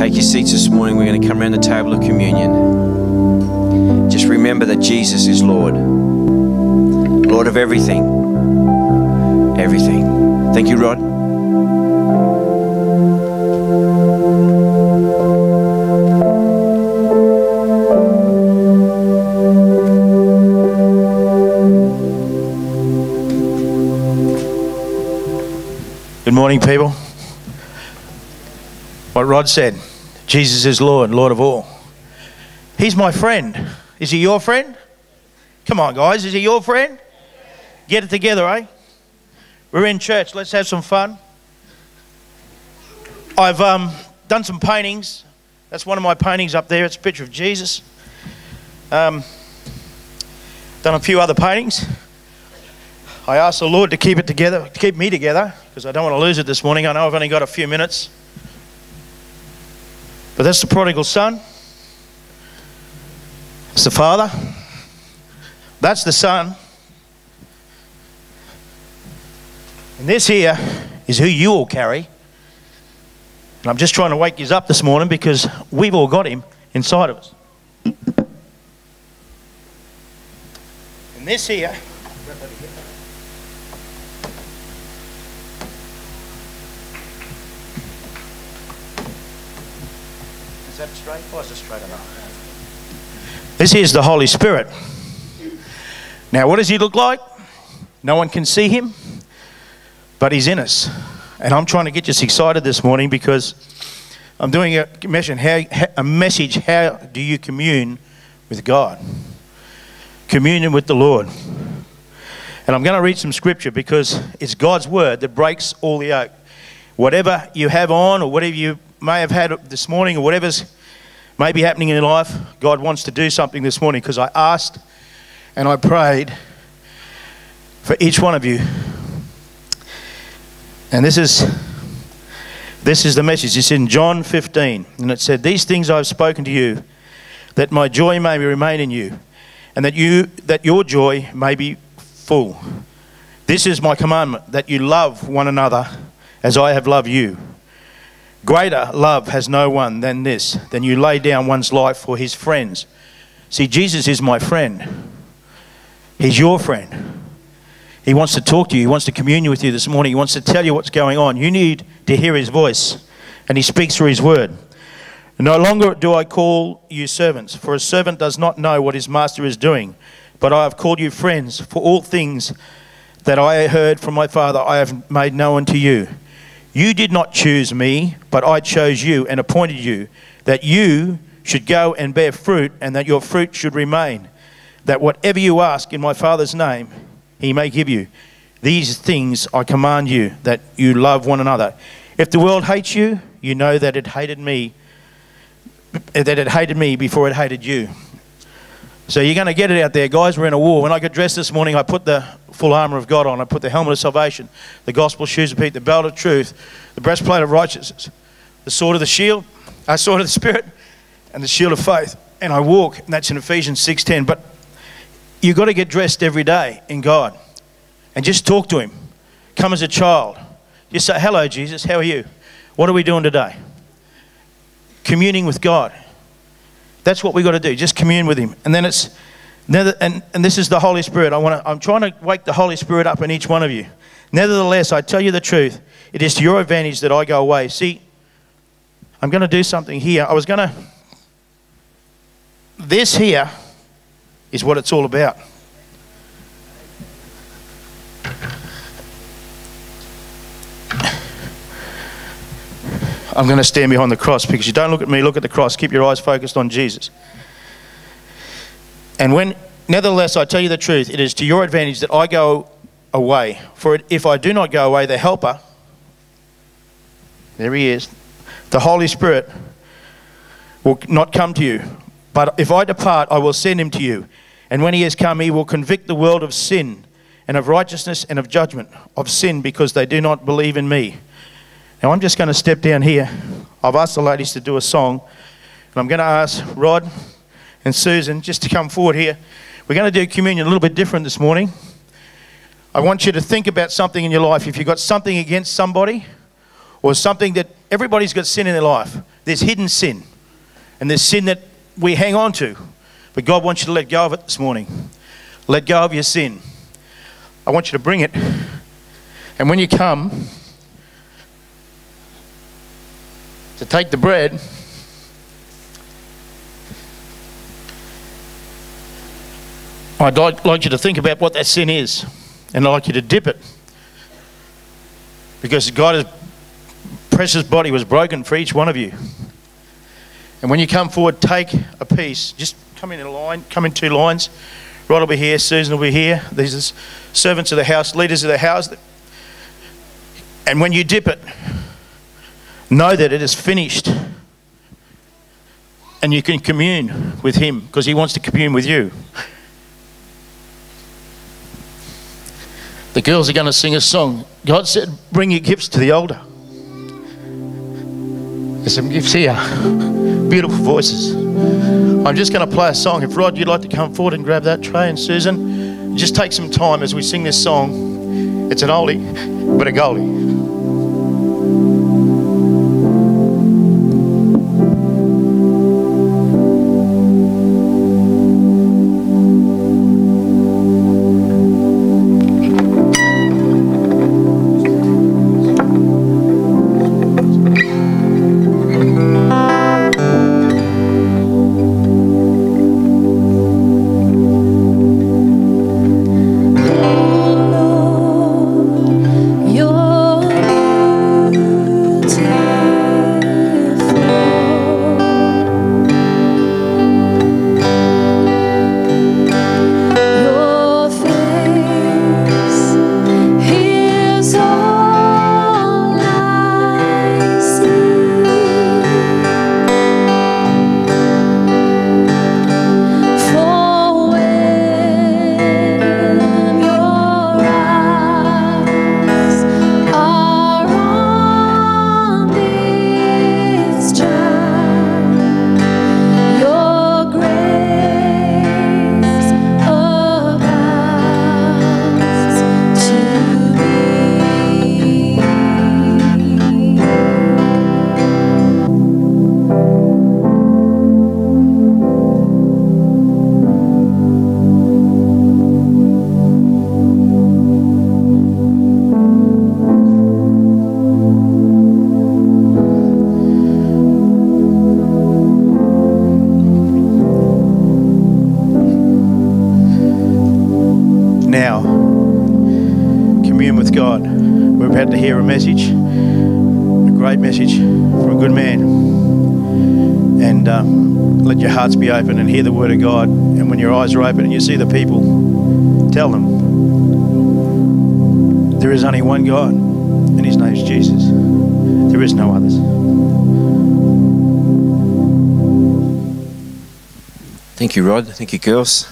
Take your seats this morning. We're going to come around the table of communion. Just remember that Jesus is Lord. Lord of everything. Everything. Thank you, Rod. Good morning, people. What Rod said Jesus is Lord, Lord of all. He's my friend. Is he your friend? Come on, guys. Is he your friend? Get it together, eh? We're in church. Let's have some fun. I've um, done some paintings. That's one of my paintings up there. It's a picture of Jesus. Um, done a few other paintings. I asked the Lord to keep it together, to keep me together, because I don't want to lose it this morning. I know I've only got a few minutes. But that's the prodigal son. It's the father. That's the son. And this here is who you all carry. And I'm just trying to wake you up this morning because we've all got him inside of us. And this here that straight? Is it straight enough? This is the Holy Spirit. Now, what does he look like? No one can see him, but he's in us. And I'm trying to get you excited this morning because I'm doing a message how, a message how do you commune with God? Communion with the Lord. And I'm going to read some scripture because it's God's word that breaks all the yoke. Whatever you have on or whatever you may have had this morning or whatever's may be happening in your life, God wants to do something this morning because I asked and I prayed for each one of you. And this is this is the message. It's in John 15, and it said, "These things I've spoken to you, that my joy may remain in you, and that you that your joy may be full. This is my commandment, that you love one another as I have loved you." Greater love has no one than this, than you lay down one's life for his friends. See, Jesus is my friend. He's your friend. He wants to talk to you. He wants to commune with you this morning. He wants to tell you what's going on. You need to hear his voice, and he speaks through his word. No longer do I call you servants, for a servant does not know what his master is doing, but I have called you friends, for all things that I heard from my Father I have made known to you. You did not choose me, but I chose you and appointed you, that you should go and bear fruit, and that your fruit should remain, that whatever you ask in my Father's name, he may give you. These things I command you, that you love one another. If the world hates you, you know that it hated me, that it hated me before it hated you. So you're going to get it out there, guys. We're in a war. When I got dressed this morning, I put the full armor of God on. I put the helmet of salvation, the gospel shoes of peace, the belt of truth, the breastplate of righteousness, the sword of the shield, our sword of the spirit, and the shield of faith. And I walk, and that's in Ephesians 6:10. But you've got to get dressed every day in God, and just talk to Him. Come as a child. Just say, "Hello, Jesus. How are you? What are we doing today?" Communing with God. That's what we've got to do. Just commune with Him. And then it's, and, and this is the Holy Spirit. I want to, I'm trying to wake the Holy Spirit up in each one of you. Nevertheless, I tell you the truth. It is to your advantage that I go away. See, I'm going to do something here. I was going to, this here is what it's all about. I'm going to stand behind the cross because you don't look at me, look at the cross. Keep your eyes focused on Jesus. And when, nevertheless, I tell you the truth, it is to your advantage that I go away. For if I do not go away, the Helper, there he is, the Holy Spirit, will not come to you. But if I depart, I will send him to you. And when he has come, he will convict the world of sin and of righteousness and of judgment, of sin because they do not believe in me. Now I'm just going to step down here. I've asked the ladies to do a song, and I'm going to ask Rod and Susan just to come forward here. We're going to do communion a little bit different this morning. I want you to think about something in your life. If you've got something against somebody, or something that everybody's got sin in their life, there's hidden sin, and there's sin that we hang on to. But God wants you to let go of it this morning. Let go of your sin. I want you to bring it. And when you come to take the bread, I'd like, like you to think about what that sin is. And I'd like you to dip it. Because God's precious body was broken for each one of you. And when you come forward, take a piece. Just come in a line, come in two lines. Rod will be here, Susan will be here. These are servants of the house, leaders of the house. And when you dip it, know that it is finished. And you can commune with Him because He wants to commune with you. The girls are going to sing a song. God said, Bring your gifts to the altar. There's some gifts here. Beautiful voices. I'm just going to play a song. If Rod, you'd like to come forward and grab that tray, and Susan, just take some time as we sing this song. It's an oldie, but a goldie. Hearts be open and hear the word of God. And when your eyes are open and you see the people, tell them there is only one God, and his name is Jesus. There is no others. Thank you, Rod. Thank you, girls.